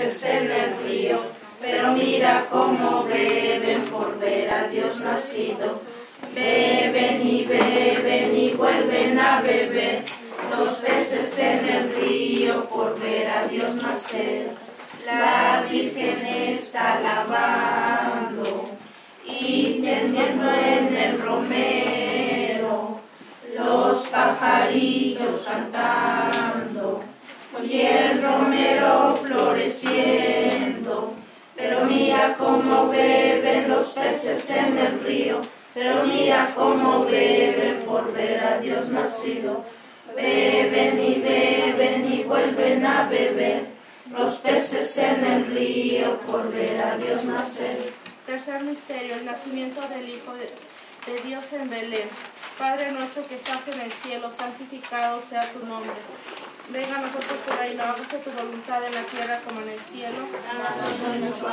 peces en el río, pero mira cómo beben por ver a Dios nacido. Beben y beben y vuelven a beber los peces en el río por ver a Dios nacer. La Virgen está lavando y tendiendo en el romero los pajarillos cantando y el romero floreciendo. Mira cómo beben los peces en el río, pero mira cómo beben por ver a Dios nacido. Beben y beben y vuelven a beber los peces en el río por ver a Dios nacer. Tercer misterio, el nacimiento del Hijo de, de Dios en Belén. Padre nuestro que estás en el cielo, santificado sea tu nombre. Venga a nosotros tu reino, hágase tu voluntad en la tierra como en el cielo. Danos nuestro